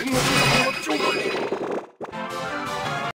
In the